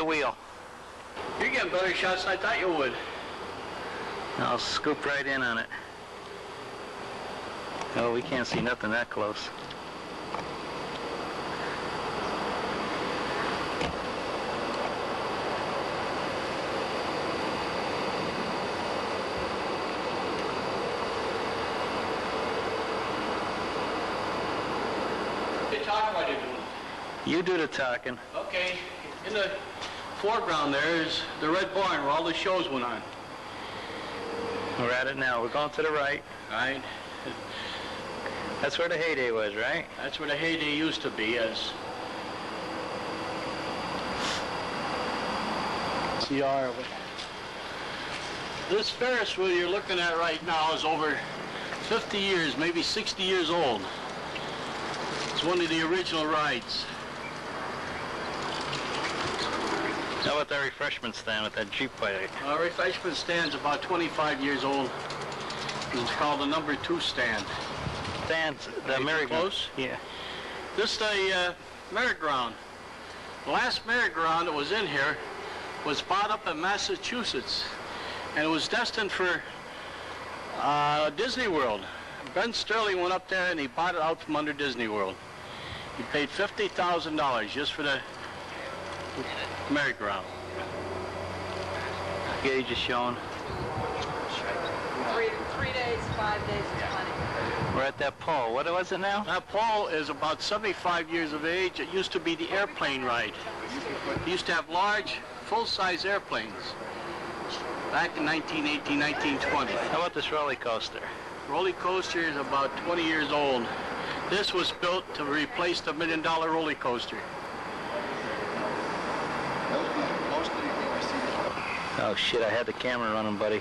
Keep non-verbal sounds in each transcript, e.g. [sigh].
the wheel. You're getting better shots than I thought you would. I'll scoop right in on it. Oh, we can't see nothing that close. Hey, talk about you doing. You do the talking. Okay, in the foreground there is the Red Barn where all the shows went on. We're at it now. We're going to the right. Right? That's where the heyday was, right? That's where the heyday used to be, yes. CR. This Ferris wheel you're looking at right now is over 50 years, maybe 60 years old. It's one of the original rides. How about that refreshment stand with that Jeep by? Our refreshment stand's about 25 years old. It's called the number two stand. Stands, the Are you merry close? Yeah. This the uh, merry-go-round. The last merry-go-round that was in here was bought up in Massachusetts, and it was destined for uh, Disney World. Ben Sterling went up there and he bought it out from under Disney World. He paid $50,000 just for the merry-go-round. Gauge is showing. Three, three days, five days is plenty. We're at that pole. What was it now? Now, Paul is about 75 years of age. It used to be the airplane ride. He used to have large, full-size airplanes back in 1918, 1920. How about this roller coaster? Roller coaster is about 20 years old. This was built to replace the million dollar roller coaster. Oh shit, I had the camera running, buddy.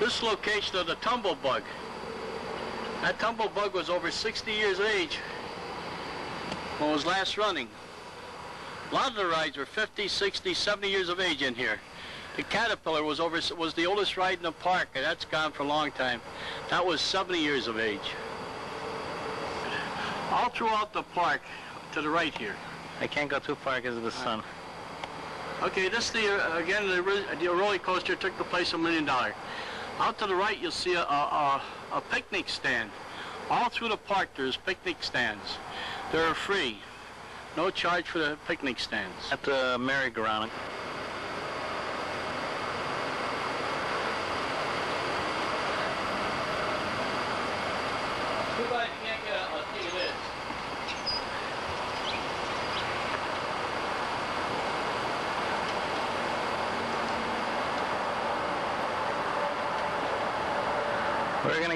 This location of the tumble bug. That tumble bug was over 60 years of age when it was last running. A lot of the rides were 50, 60, 70 years of age in here. The Caterpillar was over was the oldest ride in the park, and that's gone for a long time. That was 70 years of age. All throughout the park, to the right here. I can't go too far because of the uh, sun. Okay, this the uh, again the, the roller coaster took the place of Million Dollar. Out to the right, you'll see a, a, a, a picnic stand. All through the park, there's picnic stands. They're free, no charge for the picnic stands. At the merry-go-round. Too bad you can't get a, a thing of this.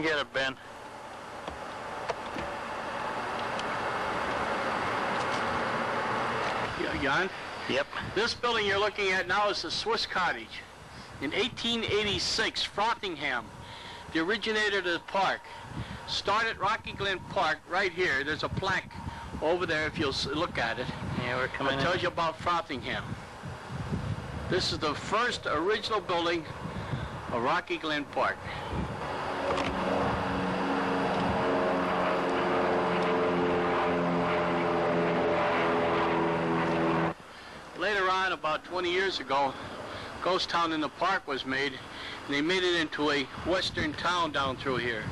Gonna get it, Ben. Yeah, Jan? Yep. This building you're looking at now is the Swiss Cottage. In 1886, Frothingham, the originator of the park, started Rocky Glen Park right here. There's a plaque over there if you'll look at it. Yeah, we're coming It tells you about Frothingham. This is the first original building of Rocky Glen Park. Later on, about 20 years ago, Ghost Town in the Park was made, and they made it into a western town down through here.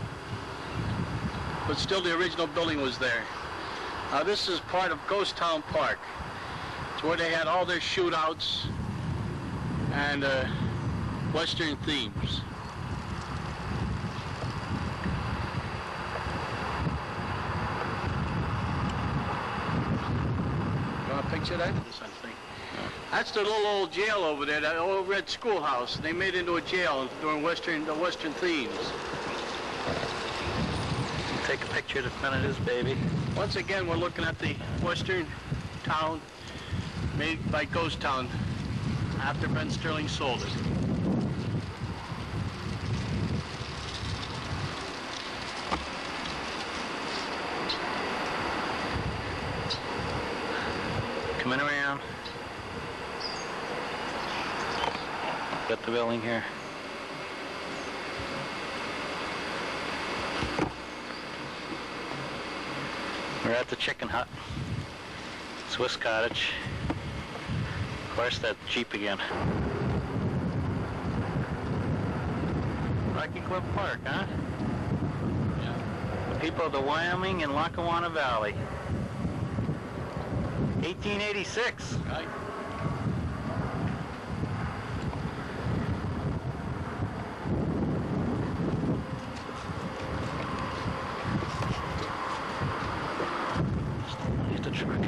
But still, the original building was there. Now, this is part of Ghost Town Park. It's where they had all their shootouts and uh, western themes. You want picture that? This one thing. That's the little old jail over there, that old red schoolhouse. They made it into a jail during western the western themes. Take a picture of the front of this baby. Once again, we're looking at the western town made by Ghost Town after Ben Sterling sold it. Coming around. Got the building here. We're at the chicken hut. Swiss cottage. Where's that Jeep again? Rocky Cliff Park, huh? The people of the Wyoming and Lackawanna Valley. 1886. Right? Here's the truck.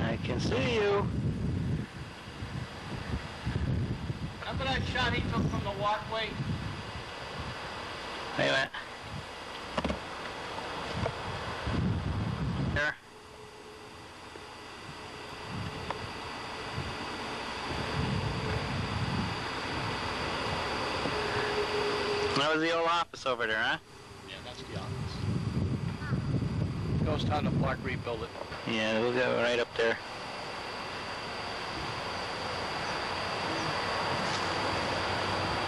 I can see you. Remember that shot he took from the walkway? Wait a minute. Here. That was the old office over there, huh? Yeah, that's the office. Ghost Town the Park rebuild it. Yeah, we'll go right up there.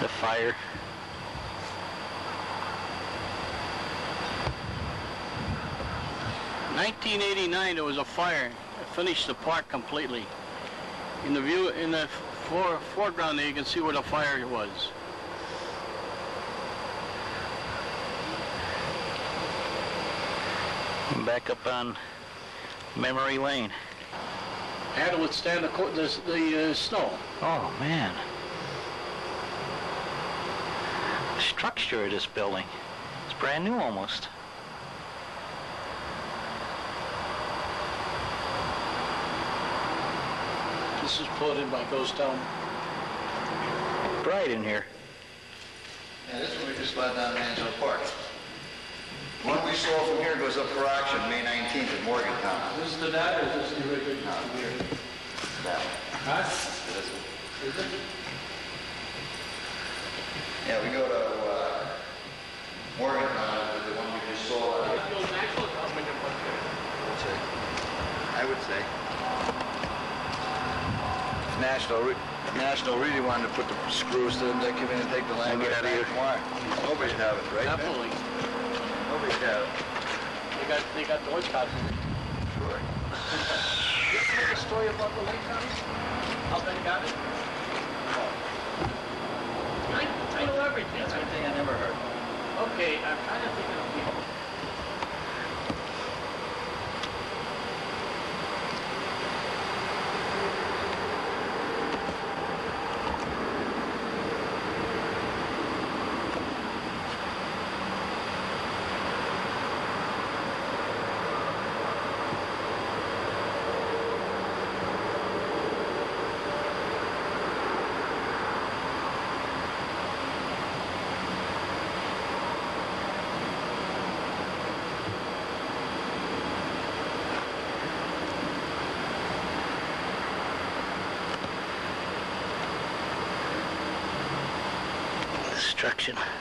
The fire. Nineteen eighty-nine, there was a fire. It finished the park completely. In the view, in the fore, foreground there, you can see where the fire was. Back up on Memory Lane. Had to withstand the, the, the uh, snow. Oh, man. The structure of this building. It's brand new almost. This is put in by Ghost Town. Bright in here. Yeah, this one we just let down Angela Park. One we sold from here goes up for auction May 19th in Morgantown. This is the that, or is this the original? That one. Huh? This one. Is it? Yeah, we go to uh, Morgantown, with the one we just sold. I The old National Company that put there. would say. I would say. National, re- National really wanted to put the screws to them, they come in and take the land get right out of here. tomorrow. Nobody'd have it, right? Ben? Definitely. Nobody'd have it. They got, they got door cuts. Sure. You hear the story about the lake house? How they got it? I, I know everything. That's one thing I never heard. Okay, I'm trying to think of the people. Destruction.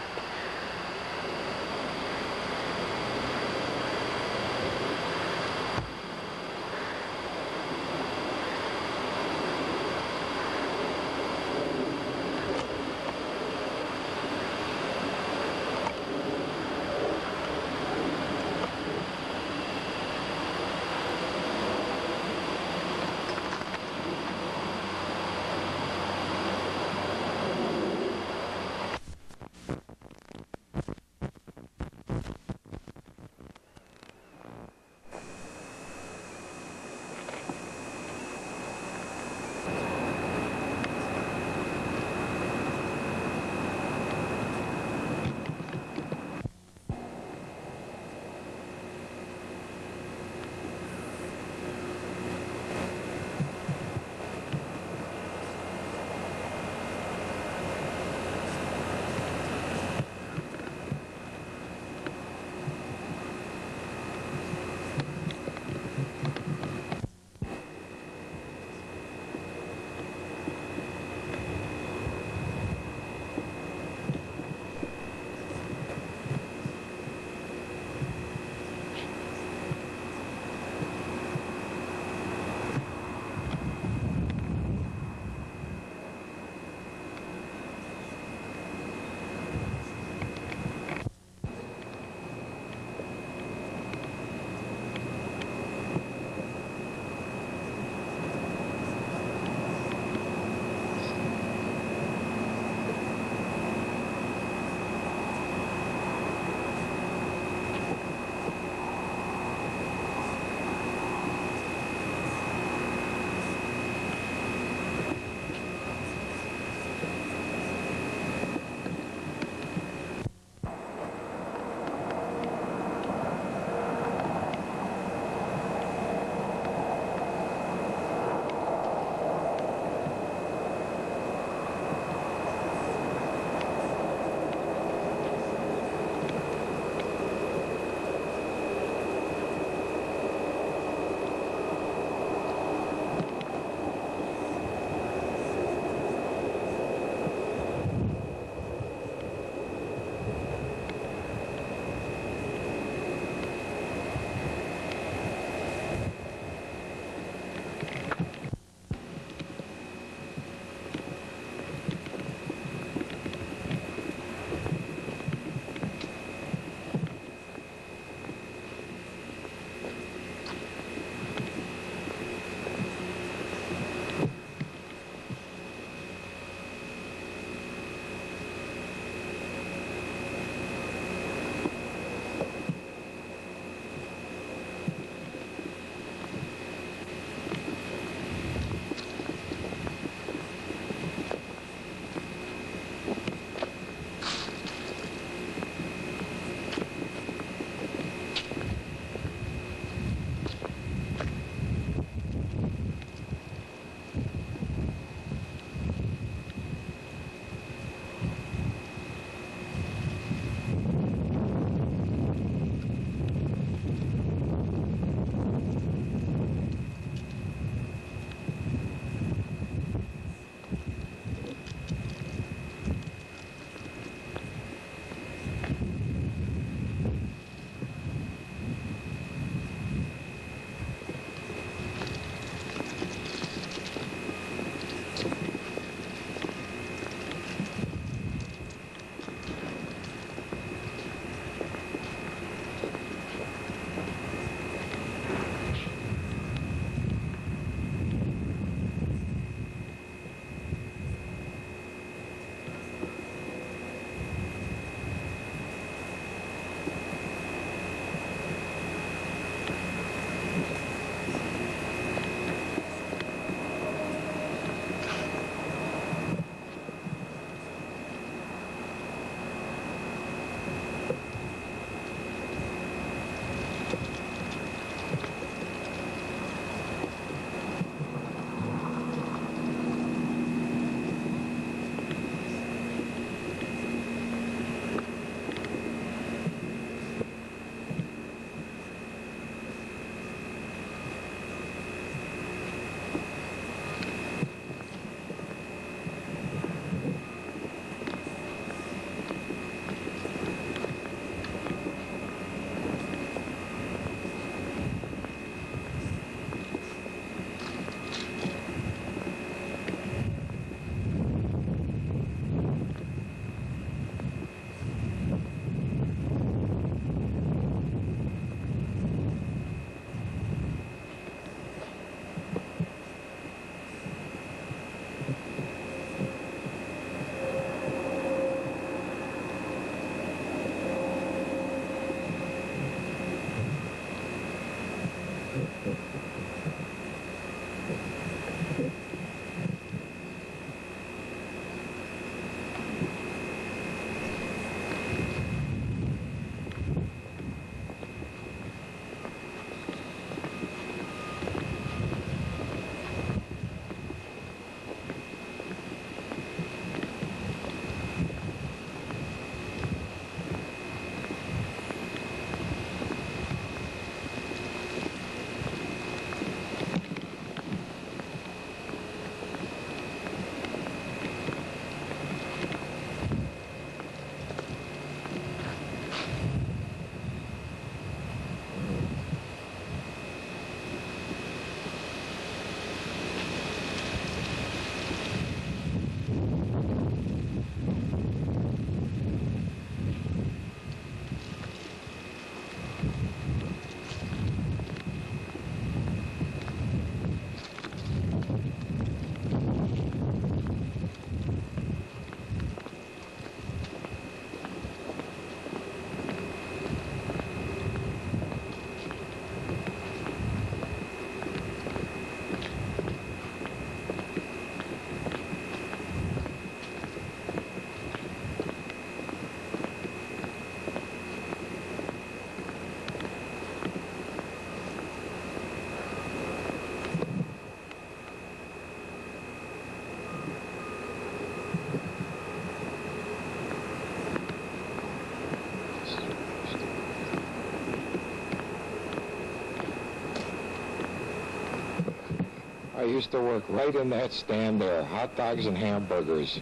Used to work right in that stand there, hot dogs and hamburgers.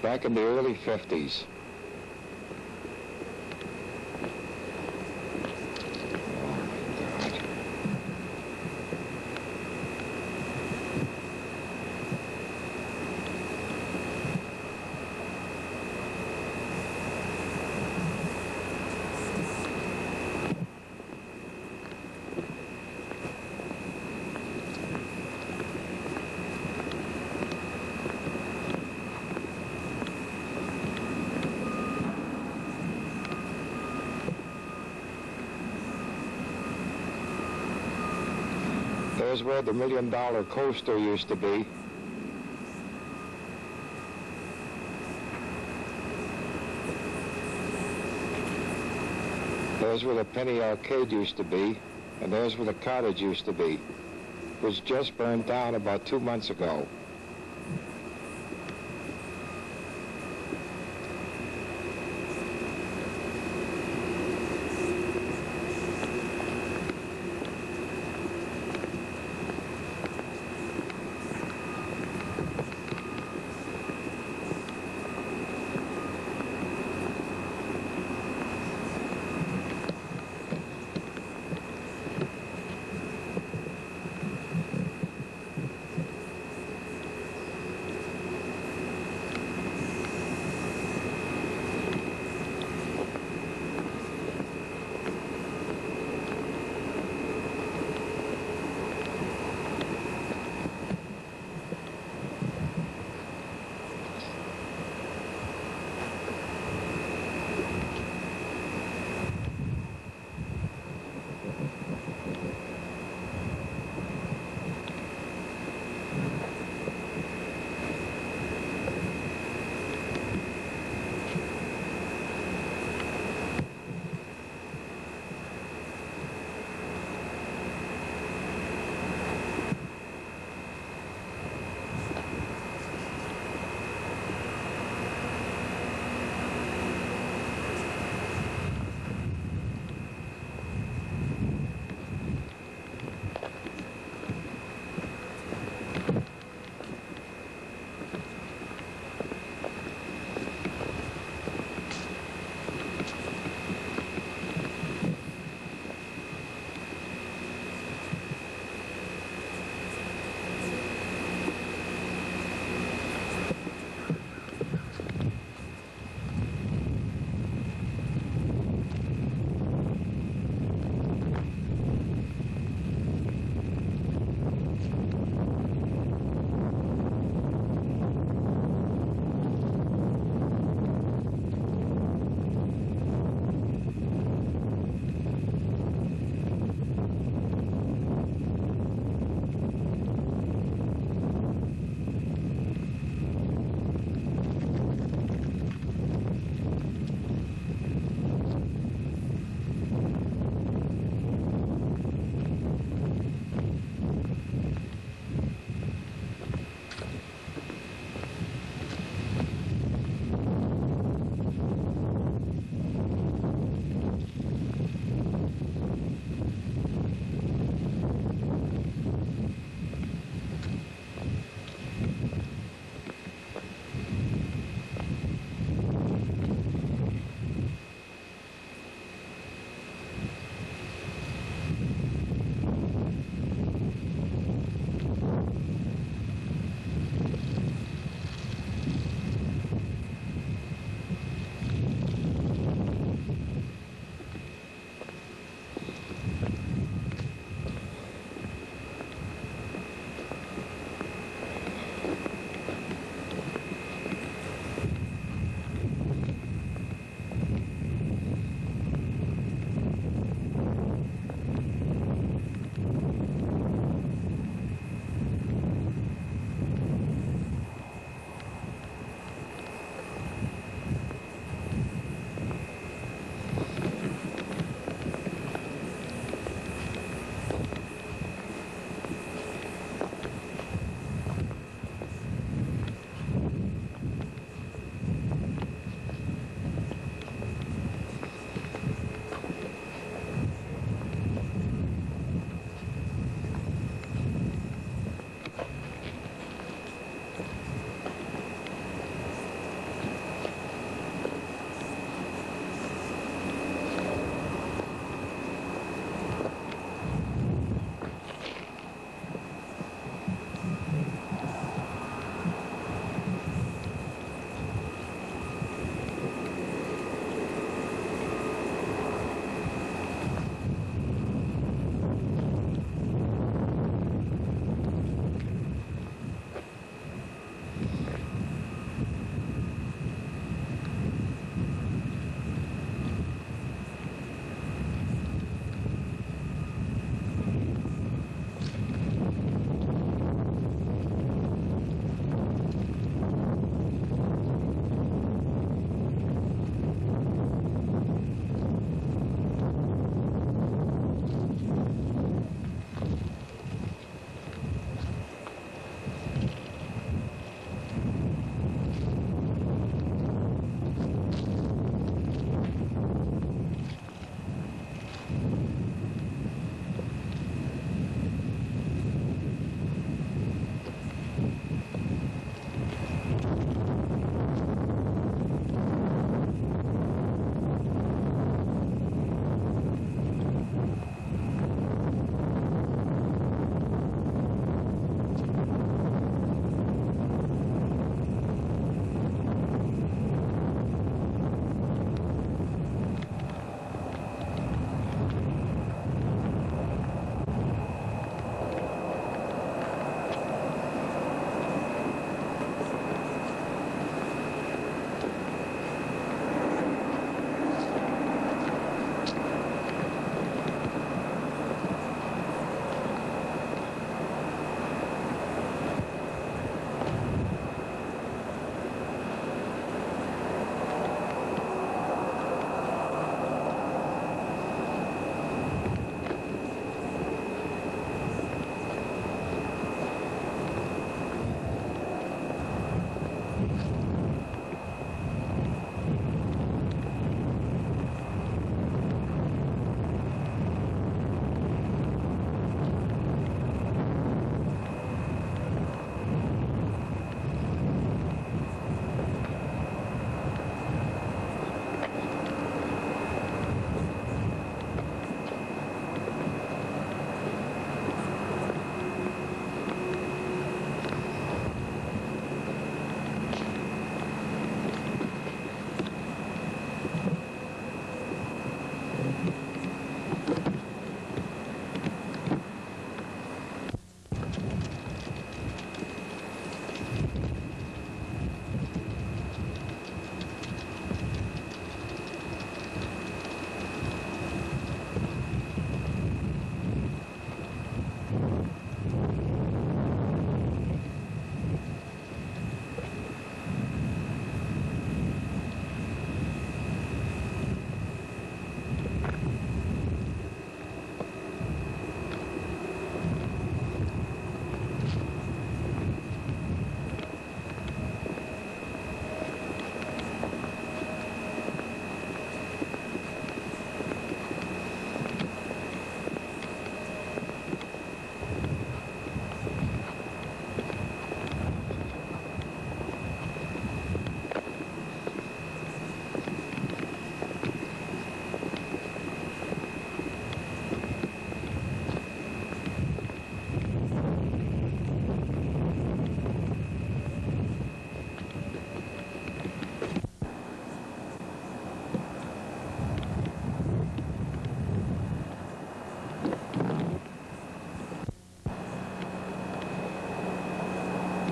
Back in the early 50s. There's where the million dollar coaster used to be. There's where the penny arcade used to be, and there's where the cottage used to be, which just burned down about two months ago.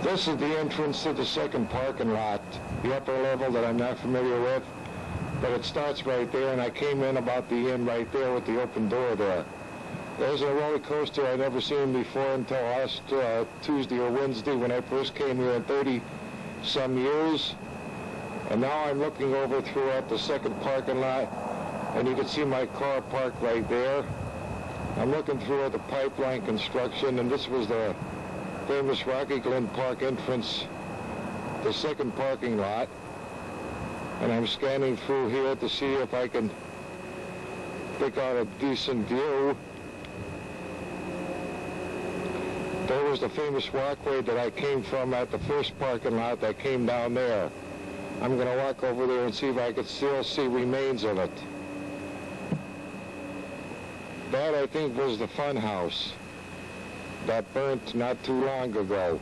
This is the entrance to the second parking lot, the upper level that I'm not familiar with. But it starts right there, and I came in about the end right there with the open door there. There's a roller coaster I'd never seen before until last uh, Tuesday or Wednesday when I first came here in 30 some years. And now I'm looking over throughout the second parking lot, and you can see my car parked right there. I'm looking through the pipeline construction, and this was the famous Rocky Glen Park entrance, the second parking lot. And I'm scanning through here to see if I can pick out a decent view. There was the famous walkway that I came from at the first parking lot that came down there. I'm going to walk over there and see if I can still see remains of it. That, I think, was the fun house that burnt not too long ago.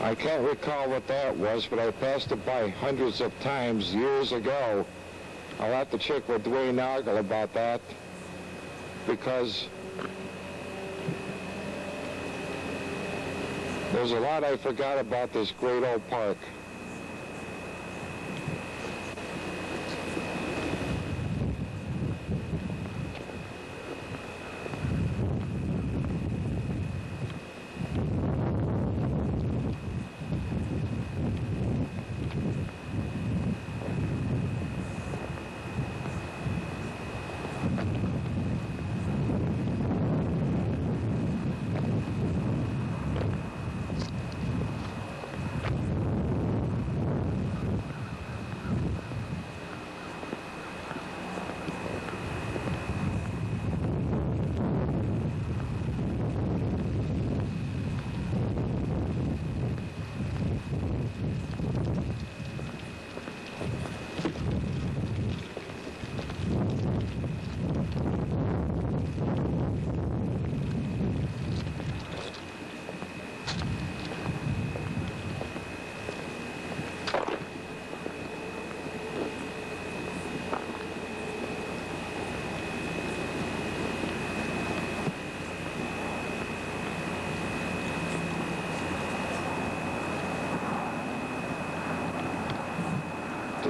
I can't recall what that was, but I passed it by hundreds of times years ago. I'll have to check with Dwayne Nagel about that because there's a lot I forgot about this great old park.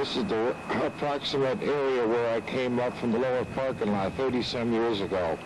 This is the [coughs] approximate area where I came up from the lower parking lot 30 some years ago.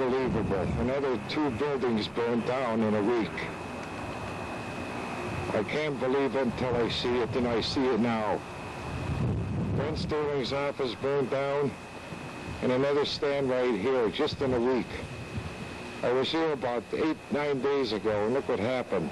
Unbelievable. Another two buildings burned down in a week. I can't believe it until I see it, and I see it now. Ben Sterling's office burned down, and another stand right here, just in a week. I was here about eight, nine days ago, and look what happened.